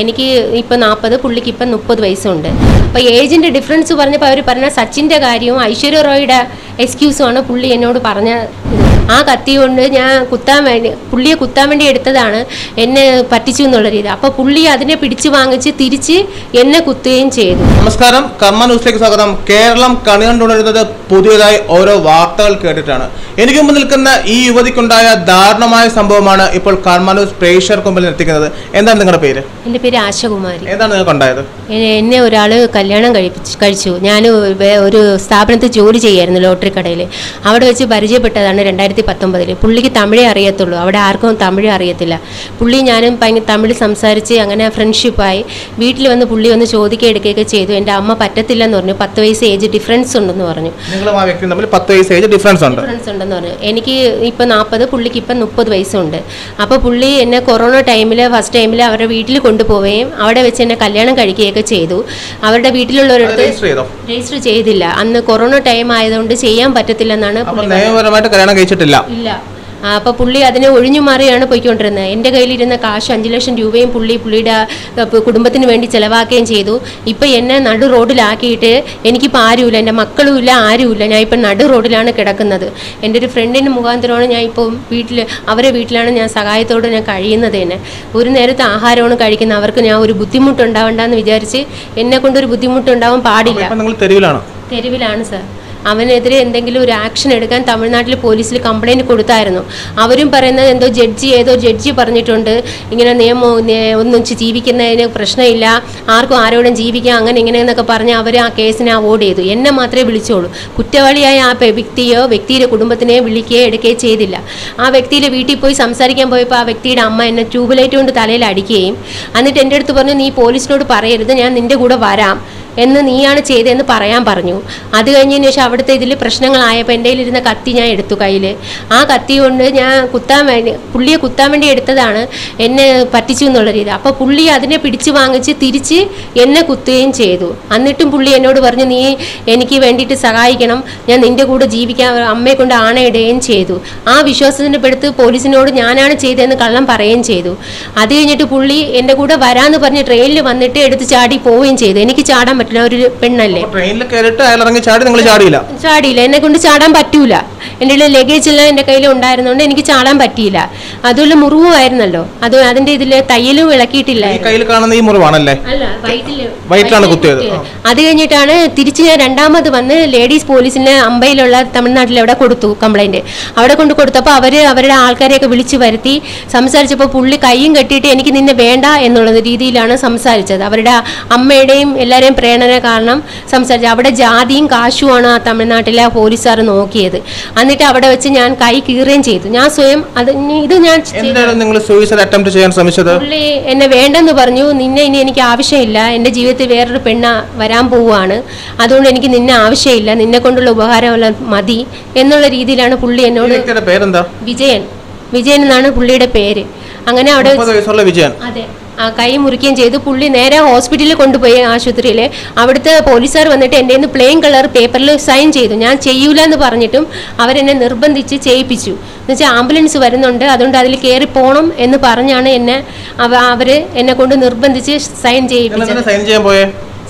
എനിക്ക് ഇപ്പം നാൽപ്പത് പുള്ളിക്ക് ഇപ്പം മുപ്പത് വയസ്സുണ്ട്. അപ്പോൾ ഏജിന്റെ ഡിഫറൻസ് പറഞ്ഞപ്പോൾ അവർ പറഞ്ഞ സച്ചിന്റെ കാര്യവും ഐശ്വര്യ റോയുടെ എക്സ്ക്യൂസുമാണ് പുള്ളി എന്നോട് പറഞ്ഞ ആ കത്തി കൊണ്ട് ഞാൻ കുത്താൻ വേണ്ടി പുള്ളിയെ കുത്താൻ വേണ്ടി എടുത്തതാണ് എന്നെ പറ്റിച്ചു എന്നുള്ള രീതി. അപ്പോൾ പുള്ളി അതിനെ പിടിച്ചു വാങ്ങിച്ച് തിരിച്ച് എന്നെ കുത്തുകയും ചെയ്തു. നമസ്കാരം. കർമ്മ ന്യൂസിലേക്ക് സ്വാഗതം. കേരളം കണി കണ്ടുകൊണ്ടിരുന്നത് പുതിയതായി ഓരോ വാർത്തകൾ കേട്ടിട്ടാണ്. എനിക്ക് മുമ്പ് നിൽക്കുന്ന ഈ യുവതിക്കുണ്ടായ ദാരുണമായ സംഭവമാണ് ഇപ്പോൾ കർമ്മ ന്യൂസ് പ്രേക്ഷകർക്ക് മുമ്പിൽ എത്തിക്കുന്നത്. എന്താണ് നിങ്ങളുടെ പേര്? എന്റെ പേര് ആശകുമാരി. എന്താണ് നിങ്ങൾക്ക് ഉണ്ടായത് എന്നെ- എന്നെ ഒരാൾ കല്യാണം കഴിപ്പിച്ച് കഴിച്ചു. ഞാൻ ഒരു സ്ഥാപനത്തിൽ ജോലി ചെയ്യായിരുന്നു ലോട്ടറി കടയിൽ. അവിടെ വെച്ച് പരിചയപ്പെട്ടതാണ് രണ്ടായിരത്തി പത്തൊമ്പതിൽ പുള്ളിക്ക് തമിഴേ അറിയത്തുള്ളൂ. അവിടെ ആർക്കും തമിഴ് അറിയത്തില്ല. പുള്ളി ഞാനും ഭയങ്കര തമിഴ് സംസാരിച്ച് അങ്ങനെ ഫ്രണ്ട്ഷിപ്പായി. വീട്ടിൽ വന്ന് പുള്ളി വന്ന് ചോദിക്കുക എടുക്കുകയൊക്കെ ചെയ്തു. എന്റെ അമ്മ പറ്റത്തില്ലെന്ന് പറഞ്ഞു. പത്ത് വയസ്സ് ഏജ് ഡിഫറൻസ് ഉണ്ടെന്ന് പറഞ്ഞു. പത്ത് വയസ്സ് ഏജ് ഡിഫറൻസ് ഉണ്ട്. ഡിഫറൻസ് ഉണ്ടെന്ന് പറഞ്ഞു. എനിക്ക് ഇപ്പം നാൽപ്പത് പുള്ളിക്ക് ഇപ്പം മുപ്പത് വയസ്സുണ്ട്. അപ്പോൾ പുള്ളി എന്നെ കൊറോണ ടൈമിൽ ഫസ്റ്റ് ടൈമിൽ അവരുടെ വീട്ടിൽ കൊണ്ടുപോവുകയും അവിടെ വെച്ച് എന്നെ കല്യാണം കഴിക്കുകയൊക്കെ ചെയ്തു. അവരുടെ വീട്ടിലുള്ളവരടുത്ത് രജിസ്റ്റർ ചെയ്തോ? രജിസ്റ്റർ ചെയ്തില്ല. അന്ന് കൊറോണ ടൈം ആയതുകൊണ്ട് ചെയ്യാൻ പറ്റത്തില്ലെന്നാണ് നിയമപരമായിട്ട് കല്യാണം കഴിച്ചിട്ടില്ല. ഇല്ല. ആ, അപ്പൊ പുള്ളി അതിനെ ഒഴിഞ്ഞു മാറിയാണ് പോയിക്കൊണ്ടിരുന്നത്. എന്റെ കയ്യിലിരുന്ന കാശ് അഞ്ച് ലക്ഷം രൂപയും പുള്ളി പുള്ളിയുടെ കുടുംബത്തിന് വേണ്ടി ചെലവാക്കുകയും ചെയ്തു. ഇപ്പം എന്നെ നടു റോഡിലാക്കിയിട്ട് എനിക്കിപ്പോൾ ആരുമില്ല എന്റെ മക്കളുമില്ല ആരുമില്ല. ഞാൻ ഇപ്പം നടു റോഡിലാണ് കിടക്കുന്നത്. എന്റെ ഒരു ഫ്രണ്ടിന്റെ മുഖാന്തരമാണ് ഞാൻ ഇപ്പോൾ വീട്ടിൽ അവരെ വീട്ടിലാണ് ഞാൻ സഹായത്തോടെ ഞാൻ കഴിയുന്നത് തന്നെ. ഒരു നേരത്തെ ആഹാരമാണ് കഴിക്കുന്നത്. അവർക്ക് ഞാൻ ഒരു ബുദ്ധിമുട്ടുണ്ടാവണ്ടെന്ന് വിചാരിച്ച് എന്നെ കൊണ്ടൊരു ബുദ്ധിമുട്ടുണ്ടാവാൻ പാടില്ല. തെരുവിലാണ് സാർ. അവനെതിരെ എന്തെങ്കിലും ഒരു ആക്ഷൻ എടുക്കാൻ തമിഴ്നാട്ടിൽ പോലീസിൽ കംപ്ലൈന്റ് കൊടുത്തായിരുന്നു. അവരും പറയുന്നത് എന്തോ ജഡ്ജി ഏതോ ജഡ്ജി പറഞ്ഞിട്ടുണ്ട്. ഇങ്ങനെ നിയമം ഒന്നിച്ച് ഒന്നും ജീവിക്കുന്നതിന് പ്രശ്നമില്ല. ആർക്കും ആരോടും ജീവിക്കാം അങ്ങനെ ഇങ്ങനെ എന്നൊക്കെ പറഞ്ഞ് അവർ ആ കേസിനെ അവോയ്ഡ് ചെയ്തു. എന്നെ മാത്രമേ വിളിച്ചോളൂ. കുറ്റവാളിയായ ആ വ്യക്തിയോ വ്യക്തിയുടെ കുടുംബത്തിനെ വിളിക്കുകയോ എടുക്കുകയോ ചെയ്തില്ല. ആ വ്യക്തിയുടെ വീട്ടിൽ പോയി സംസാരിക്കാൻ പോയപ്പോൾ ആ വ്യക്തിയുടെ അമ്മ എന്നെ ട്യൂബ് ലൈറ്റ് കൊണ്ട് തലയിൽ അടിക്കുകയും എന്നിട്ട് എന്റെ അടുത്ത് പറഞ്ഞു നീ പോലീസിനോട് പറയരുത് ഞാൻ നിന്റെ കൂടെ വരാം. എന്ന് നീയാണ് ചെയ്തതെന്ന് പറയാൻ പറഞ്ഞു. അത് കഴിഞ്ഞതിന് ശേഷം അവിടുത്തെ ഇതിൽ പ്രശ്നങ്ങളായപ്പോൾ എന്റെ കയ്യിലിരുന്ന കത്തി ഞാൻ എടുത്തു കയ്യിൽ ആ കത്തി കൊണ്ട് ഞാൻ കുത്താൻ വേണ്ടി പുള്ളിയെ കുത്താൻ വേണ്ടി എടുത്തതാണ് എന്നെ പറ്റിച്ചു എന്നുള്ള രീതി. അപ്പോൾ പുള്ളി അതിനെ പിടിച്ചു വാങ്ങിച്ച് തിരിച്ച് എന്നെ കുത്തുകയും ചെയ്തു. എന്നിട്ടും പുള്ളി എന്നോട് പറഞ്ഞു നീ എനിക്ക് വേണ്ടിയിട്ട് സഹായിക്കണം. ഞാൻ നിന്റെ കൂടെ ജീവിക്കാൻ അമ്മയെ കൊണ്ട് ആണയിടുകയും ചെയ്തു. ആ വിശ്വാസത്തിന്റെ പെടുത്ത് പോലീസിനോട് ഞാനാണ് ചെയ്തതെന്ന് കള്ളം പറയുകയും ചെയ്തു. അത് കഴിഞ്ഞിട്ട് പുള്ളി എന്റെ കൂടെ വരാമെന്ന് പറഞ്ഞ് ട്രെയിനിൽ വന്നിട്ട് എടുത്ത് ചാടി പോവുകയും ചെയ്തു. എനിക്ക് ചാടാൻ പറ്റില്ല ഒരു പെണ്ണല്ലേ? ട്രെയിനിൽ കയറിയിട്ട് അയാൾ ഇറങ്ങി ചാടി നിങ്ങൾ ചാടിയില്ല? ചാടിയില്ല. എന്നെ കൊണ്ട് ചാടാൻ പറ്റൂല. എന്റെ ലഗേജ് എല്ലാം എന്റെ കയ്യിൽ ഉണ്ടായിരുന്നോണ്ട് എനിക്ക് ചാടാൻ പറ്റിയില്ല. അതുപോലെ മുറിവുമായിരുന്നല്ലോ. അത് അതിന്റെ ഇതിൽ തയ്യലും ഇളക്കിയിട്ടില്ല ഈ കയ്യിൽ കാണുന്ന ഈ മുറിവാണല്ലേ? വയറ്റിലാണ് കുത്തിയത്. അത് കഴിഞ്ഞിട്ടാണ് തിരിച്ച് ഞാൻ രണ്ടാമത് വന്ന് ലേഡീസ് പോലീസിന് അമ്പയിലുള്ള തമിഴ്നാട്ടിൽ അവിടെ കൊടുത്തു കംപ്ലൈന്റ് അവിടെ കൊണ്ട് കൊടുത്തപ്പോൾ അവർ അവരുടെ ആൾക്കാരെയൊക്കെ വിളിച്ചു വരുത്തി സംസാരിച്ചപ്പോൾ പുള്ളി കൈയും കെട്ടിയിട്ട് എനിക്ക് നിന്നെ വേണ്ട എന്നുള്ള രീതിയിലാണ് സംസാരിച്ചത്. അവരുടെ അമ്മയുടെയും എല്ലാവരെയും പ്രേരണ കാരണം സംസാരിച്ചത് അവിടെ ജാതിയും കാശുമാണ് ആ തമിഴ്നാട്ടിലെ പോലീസുകാർ നോക്കിയത്. എന്നിട്ട് അവിടെ വെച്ച് ഞാൻ കൈ കീറുകയും ചെയ്തു. ഞാൻ സ്വയം അത് ഇത് ഞാൻ നിങ്ങൾ സൂയിസൈഡ് അറ്റംപ്റ്റ് ചെയ്യാൻ ശ്രമിച്ചത്? പുള്ളി എന്നെ വേണ്ടെന്ന് പറഞ്ഞു. നിന്നെ ഇനി എനിക്ക് ആവശ്യമില്ല. എന്റെ ജീവിതത്തിൽ വേറൊരു പെണ്ണ വരാൻ പോവുകയാണ്. അതുകൊണ്ട് എനിക്ക് നിന്നെ ആവശ്യമില്ല. നിന്നെ കൊണ്ടുള്ള ഉപകാരമെല്ലാം മതി എന്നുള്ള രീതിയിലാണ് പുള്ളി എന്നോട് പേരെന്താ? വിജയൻ. വിജയൻ എന്നാണ് പുള്ളിയുടെ പേര്. അങ്ങനെ അവിടെ വിജയൻ. അതെ. കൈ മുറിക്കുകയും ചെയ്തു. പുള്ളി നേരെ ഹോസ്പിറ്റലിൽ കൊണ്ടുപോയി ആശുപത്രിയിൽ. അവിടുത്തെ പോലീസുകാർ വന്നിട്ട് എന്റെ നിന്ന് പ്ലെയിൻ കളർ പേപ്പറിൽ സൈൻ ചെയ്തു. ഞാൻ ചെയ്യൂല എന്ന് പറഞ്ഞിട്ടും അവരെന്നെ നിർബന്ധിച്ച് ചെയ്യിപ്പിച്ചു. എന്നുവെച്ചാൽ ആംബുലൻസ് വരുന്നുണ്ട്. അതുകൊണ്ട് അതിൽ കയറി പോകണം എന്ന് പറഞ്ഞാണ് എന്നെ അവ അവർ എന്നെ കൊണ്ട് നിർബന്ധിച്ച് സൈൻ ചെയ്യിപ്പിച്ചത്.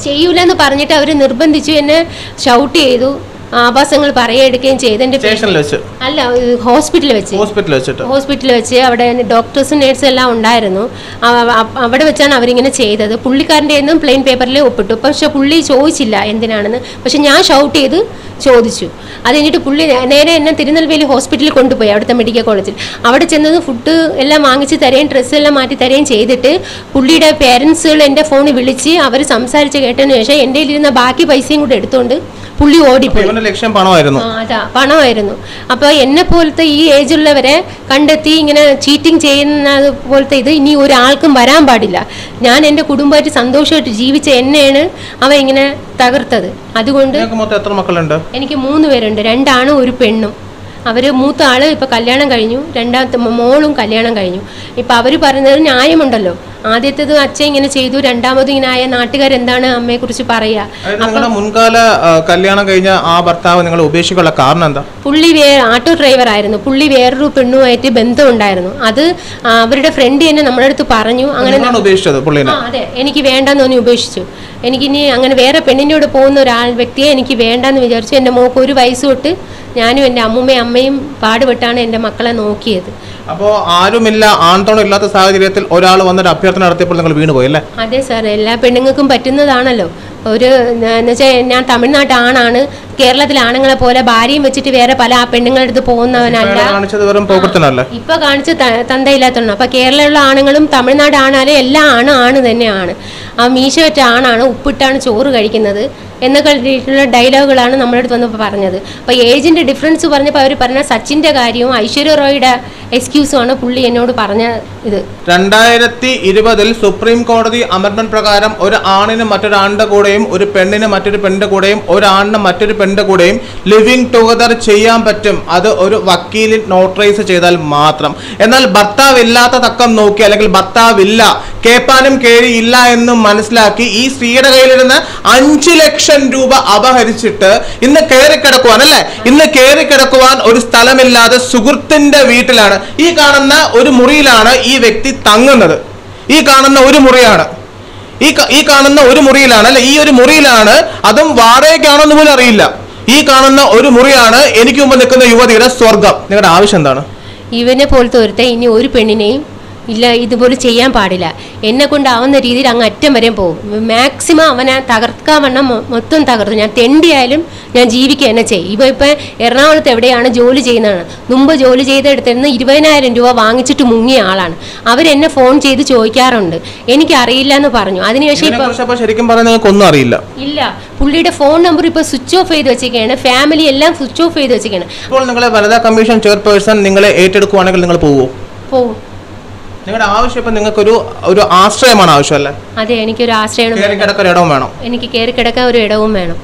ചെയ്യൂല എന്ന് പറഞ്ഞിട്ട് അവർ നിർബന്ധിച്ചു എന്നെ ഷൗട്ട് ചെയ്തു. ആഭാസങ്ങൾ പറയുകയും ചെയ്ത്. എന്റെ സ്റ്റേഷനിൽ വെച്ച്. അല്ല ഹോസ്പിറ്റലിൽ വെച്ച്. ഹോസ്പിറ്റലിൽ വെച്ചിട്ട്. ഹോസ്പിറ്റലിൽ വെച്ച് അവിടെ ഡോക്ടേഴ്സും നേഴ്സും എല്ലാം ഉണ്ടായിരുന്നു. അവ- അവ- അവിടെ വെച്ചാണ് അവരിങ്ങനെ ചെയ്തത്. പുള്ളിക്കാരന്റെ നിന്നും പ്ലെയിൻ പേപ്പറിൽ ഒപ്പിട്ടു. പക്ഷെ പുള്ളി ചോദിച്ചില്ല എന്തിനാണെന്ന്. പക്ഷെ ഞാൻ ഷൗട്ട് ചെയ്ത് ചോദിച്ചു. അത് കഴിഞ്ഞിട്ട് പുള്ളി നേരെ എന്നെ തിരുനെൽവേലി ഹോസ്പിറ്റലിൽ കൊണ്ടുപോയി അവിടുത്തെ മെഡിക്കൽ കോളേജിൽ. അവിടെ ചെന്നത് ഫുഡ് എല്ലാം വാങ്ങിച്ച് തരുകയും ഡ്രസ്സ് എല്ലാം മാറ്റി തരുകയും ചെയ്തിട്ട് പുള്ളിയുടെ പേരൻസുകൾ എന്റെ ഫോണിൽ വിളിച്ച് അവർ സംസാരിച്ച് കേട്ടതിന് ശേഷം എന്റെ കയ്യിലിരുന്ന ബാക്കി പൈസയും കൂടെ എടുത്തുകൊണ്ട് പുള്ളി ഓടിപ്പോയി. ലക്ഷ്യം പണമായിരുന്നു. അതാ പണമായിരുന്നു. അപ്പോൾ എന്നെ പോലത്തെ ഈ ഏജ് ഏജുള്ളവരെ കണ്ടെത്തി ഇങ്ങനെ ചീറ്റിംഗ് ചെയ്യുന്നത് പോലത്തെ ഇത് ഇനി ഒരാൾക്കും വരാൻ പാടില്ല. ഞാൻ എന്റെ കുടുംബമായിട്ട് സന്തോഷമായിട്ട് ജീവിച്ച എന്നെയാണ് അവ ഇങ്ങനെ തകർത്തത്. അതുകൊണ്ട് നിങ്ങൾക്ക് മൊത്തം എത്ര മക്കളുണ്ട്? എനിക്ക് മൂന്ന് പേരുണ്ട്. രണ്ടാണും ഒരു പെണ്ണും. അവർ മൂത്ത ആൾ ഇപ്പോൾ കല്യാണം കഴിഞ്ഞു. രണ്ടാമത്തെ മോ- മോളും കല്യാണം കഴിഞ്ഞു. ഇപ്പോൾ അവർ പറയുന്നത് ന്യായമുണ്ടല്ലോ. ആദ്യത്തേത് അച്ഛൻ ഇങ്ങനെ ചെയ്തു രണ്ടാമത് ഇങ്ങനെ ആയ നാട്ടുകാരെന്താണ് അമ്മയെക്കുറിച്ച് പറയുക അതായത് നിങ്ങളുടെ മുൻകാല കല്യാണം കഴിഞ്ഞ ആ ഭർത്താവ് നിങ്ങൾ കാരണം എന്താ? പുള്ളി വേ ആട്ടോ ഡ്രൈവർ ആയിരുന്നു. പുള്ളി വേറൊരു പെണ്ണുമായിട്ട് ബന്ധമുണ്ടായിരുന്നു. അത് അവരുടെ ഫ്രണ്ട് തന്നെ നമ്മുടെ അടുത്ത് പറഞ്ഞു. അങ്ങനെ അതെ. എനിക്ക് വേണ്ടെന്ന് തോന്നി ഉപേക്ഷിച്ചു. എനിക്കിനി അങ്ങനെ വേറെ പെണ്ണിനോട് പോകുന്ന ഒരാൾ വ്യക്തിയെ എനിക്ക് വേണ്ടെന്ന് വിചാരിച്ചു. എന്റെ മോക്ക് ഒരു വയസ്സ് തൊട്ട് ഞാനും എന്റെ അമ്മൂമ്മയും അമ്മയും പാടുപെട്ടാണ് എന്റെ മക്കളെ നോക്കിയത്. അപ്പോൾ ആരുമില്ല ആൺതോണം ഇല്ലാത്ത സാഹചര്യത്തിൽ ഒരാൾ വന്നൊരു അഭ്യർത്ഥന നടത്തിയപ്പോൾ നിങ്ങൾ വീണുപോയി അല്ലേ? അതെ സാർ എല്ലാ പെണ്ണുങ്ങൾക്കും പറ്റുന്നതാണല്ലോ. ഒരു എന്ന് വെച്ചാൽ ഞാൻ തമിഴ്നാട്ട് ആണാണ് കേരളത്തിലെ ആണുങ്ങളെ പോലെ ഭാര്യയും വെച്ചിട്ട് വേറെ പല ആ പെണ്ണുങ്ങളുടെ അടുത്ത് പോകുന്നവനല്ല. ഇപ്പൊ കാണിച്ച് തന്തയില്ലാത്തതാണ് അപ്പൊ കേരളത്തിലുള്ള ആണുങ്ങളും തമിഴ്നാട് ആണാലും എല്ലാ ആണ് ആണ് തന്നെയാണ്. ആ മീശ വെച്ച ആണാണ് ഉപ്പിട്ടാണ് ചോറ് കഴിക്കുന്നത് എന്നൊക്കെ രീതിയിലുള്ള ഡയലോഗുകളാണ് നമ്മളടുത്ത് വന്നപ്പോൾ പറഞ്ഞത്. അപ്പോൾ ഏജിന്റെ ഡിഫറൻസ് പറഞ്ഞപ്പോൾ അവർ പറഞ്ഞ സച്ചിന്റെ കാര്യവും ഐശ്വര്യ റോയുടെ എക്സ്ക്യൂസുമാണ് പുള്ളി എന്നോട് പറഞ്ഞ ഇത്. രണ്ടായിരത്തി ഇരുപതിൽ സുപ്രീം കോടതി അമർമെന്റ് പ്രകാരം ഒരു ആണിന് മറ്റൊരാണിന്റെ കൂടെയും ഒരു പെണ്ണിന് മറ്റൊരു പെണ്ണിന്റെ കൂടെയും ഒരാണിന് മറ്റൊരു പെണ്ണിന്റെ കൂടെയും ലിവിങ് ടുഗദർ ചെയ്യാൻ പറ്റും. അത് ഒരു വക്കീലിൽ നോട്ടറൈസ് ചെയ്താൽ മാത്രം. എന്നാൽ ഭർത്താവ് ഇല്ലാത്ത തക്കം നോക്കി അല്ലെങ്കിൽ ഭർത്താവില്ല കേപ്പാനും ഇല്ല എന്ന് മനസ്സിലാക്കി ഈ സ്ത്രീയുടെ കയ്യിലിരുന്ന് അഞ്ചു ലക്ഷം രൂപ അപഹരിച്ചിട്ട് ഇന്ന് കയറി കിടക്കുവാൻ അല്ലെ? ഇന്ന് കയറി കിടക്കുവാൻ ഒരു സ്ഥലമില്ലാതെ സുഹൃത്തിന്റെ വീട്ടിലാണ്. ഈ കാണുന്ന ഒരു മുറിയിലാണ് ഈ വ്യക്തി തങ്ങുന്നത്. ഈ കാണുന്ന ഒരു മുറിയാണ്. ഈ ഈ കാണുന്ന ഒരു മുറിയിലാണ് അല്ലെ ഈ ഒരു മുറിയിലാണ് അതും വാടകയ്ക്കാണോ എന്ന് പോലും അറിയില്ല. ഈ കാണുന്ന ഒരു മുറിയാണ് എനിക്ക് മുമ്പ് നിൽക്കുന്ന യുവതിയുടെ സ്വർഗം നിങ്ങളുടെ ആവശ്യം എന്താണ്? ഇവനെ പോലത്തെ ഒരുത്ത ഇനി ഒരു പെണ്ണിനെയും ഇല്ല ഇതുപോലെ ചെയ്യാൻ പാടില്ല. എന്നെ കൊണ്ടാവുന്ന രീതിയിൽ അങ്ങ് അറ്റം വരെയും പോകും. മാക്സിമം അവനെ തകർക്കാൻ വണ്ണം മൊത്തം തകർത്തു. ഞാൻ തെണ്ടിയായാലും ഞാൻ ജീവിക്കുക തന്നെ ചെയ്യും. ഇവ ഇപ്പം എറണാകുളത്ത് എവിടെയാണ് ജോലി ചെയ്യുന്നതാണ്. മുമ്പ് ജോലി ചെയ്തെടുത്തിരുന്ന ഇരുപതിനായിരം രൂപ വാങ്ങിച്ചിട്ട് മുങ്ങിയ ആളാണ്. അവരെന്നെ ഫോൺ ചെയ്ത് ചോദിക്കാറുണ്ട്. എനിക്കറിയില്ല എന്ന് പറഞ്ഞു. അതിനുശേഷം ഇപ്പം ശരിക്കും പറഞ്ഞാൽ നിങ്ങൾക്ക് ഒന്നും അറിയില്ല. ഇല്ല. പുള്ളിയുടെ ഫോൺ നമ്പർ ഇപ്പോൾ സ്വിച്ച് ഓഫ് ചെയ്ത് വെച്ചേക്കാണ് ഫാമിലി എല്ലാം സ്വിച്ച് ഓഫ് ചെയ്ത് വെച്ചേക്കാണ് ഇപ്പോൾ നിങ്ങളെ വനിതാ കമ്മീഷൻ ചെയർപേഴ്സൺ നിങ്ങളെ ഏറ്റെടുക്കുവാണെങ്കിൽ നിങ്ങൾ പോവോ? പോവും. നിങ്ങളുടെ ആവശ്യം ഇപ്പൊ നിങ്ങൾക്കൊരു ഒരു ആശ്രയമാണ് ആവശ്യം അല്ലേ അതെ എനിക്കൊരു ആശ്രയം എനിക്ക് കയറി കിടക്കാൻ ഒരു ഇടവും വേണം.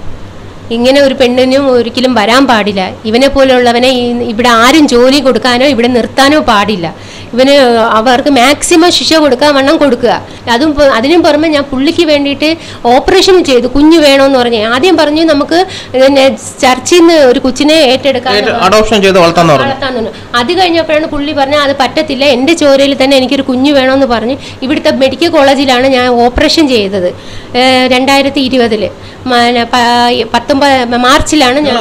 ഇങ്ങനെ ഒരു പെണ്ണിനും ഒരിക്കലും വരാൻ പാടില്ല. ഇവനെ പോലെയുള്ളവനെ ഇവിടെ ആരും ജോലി കൊടുക്കാനോ ഇവിടെ നിർത്താനോ പാടില്ല. ഇവന് അവർക്ക് മാക്സിമം ശിക്ഷ കൊടുക്കാൻ വണ്ണം കൊടുക്കുക. അതും അതിനും പുറമെ ഞാൻ പുള്ളിക്ക് വേണ്ടിയിട്ട് ഓപ്പറേഷൻ ചെയ്തു. കുഞ്ഞു വേണമെന്ന് പറഞ്ഞു. ആദ്യം പറഞ്ഞു നമുക്ക് പിന്നെ ചർച്ചിൽ നിന്ന് ഒരു കൊച്ചിനെ ഏറ്റെടുക്കാൻ അഡോപ്ഷൻ ചെയ്ത് വളർത്താന്ന് പറഞ്ഞു. വളർത്താൻ അത് കഴിഞ്ഞപ്പോഴാണ് പുള്ളി പറഞ്ഞത് അത് പറ്റത്തില്ല. എന്റെ ചോരയിൽ തന്നെ എനിക്കൊരു കുഞ്ഞു വേണമെന്ന് പറഞ്ഞ് ഇവിടുത്തെ മെഡിക്കൽ കോളേജിലാണ് ഞാൻ ഓപ്പറേഷൻ ചെയ്തത്. രണ്ടായിരത്തി ഇരുപതിൽ. പത്തൊമ്പത് മാർച്ചിലാണ് ഞാൻ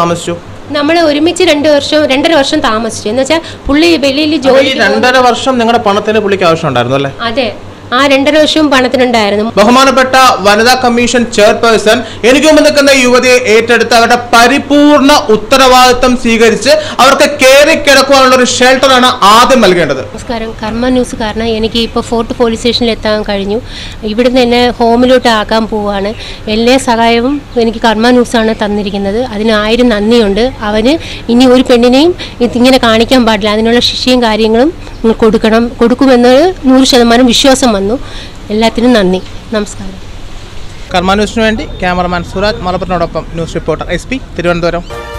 താമസിച്ചു? നമ്മൾ ഒരുമിച്ച് രണ്ട് വർഷം രണ്ടര വർഷം താമസിച്ചു. എന്ന് വെച്ചാൽ പുള്ളി വെളിയിൽ ജോലി രണ്ടര വർഷം നിങ്ങളുടെ പണത്തിന് പുള്ളിക്ക് ആവശ്യം ഉണ്ടായിരുന്നു അല്ലേ? അതെ. ആ രണ്ടര വർഷവും പണത്തിനുണ്ടായിരുന്നു. ബഹുമാനപ്പെട്ട വനിതാ കമ്മീഷൻ ചെയർപേഴ്സൺ എനിക്ക് മുമ്പ് നിൽക്കുന്ന യുവതിയെ ഏറ്റെടുത്ത് അവരുടെ പരിപൂർണ ഉത്തരവാദിത്വം സ്വീകരിച്ച് അവർക്ക് കയറി കിടക്കുവാനുള്ള ഒരു ഷെൽട്ടറാണ് ആദ്യം നൽകേണ്ടത്. നമസ്കാരം. കർമ്മ ന്യൂസ് കാരണം എനിക്ക് ഇപ്പോൾ ഫോർട്ട് പോലീസ് സ്റ്റേഷനിൽ എത്താൻ കഴിഞ്ഞു. ഇവിടുന്ന് എന്നെ ഹോമിലോട്ട് ആക്കാൻ പോവാണ്. എല്ലാ സഹായവും എനിക്ക് കർമ്മ ന്യൂസാണ് തന്നിരിക്കുന്നത്. അതിന് ആയിരം നന്ദിയുണ്ട്. അവന് ഇനി ഒരു പെണ്ണിനെയും ഇതിങ്ങനെ കാണിക്കാൻ പാടില്ല. അതിനുള്ള ശിക്ഷയും കാര്യങ്ങളും കൊടുക്കണം. കൊടുക്കുമെന്ന് നൂറ് ശതമാനം വിശ്വാസം വന്നു എല്ലാത്തിനും നന്ദി. നമസ്കാരം. കർമ്മ ന്യൂസിനു വേണ്ടി cameraman Suraj മലപ്പുറത്തിനോടൊപ്പം news reporter S P Thiruvananthapuram.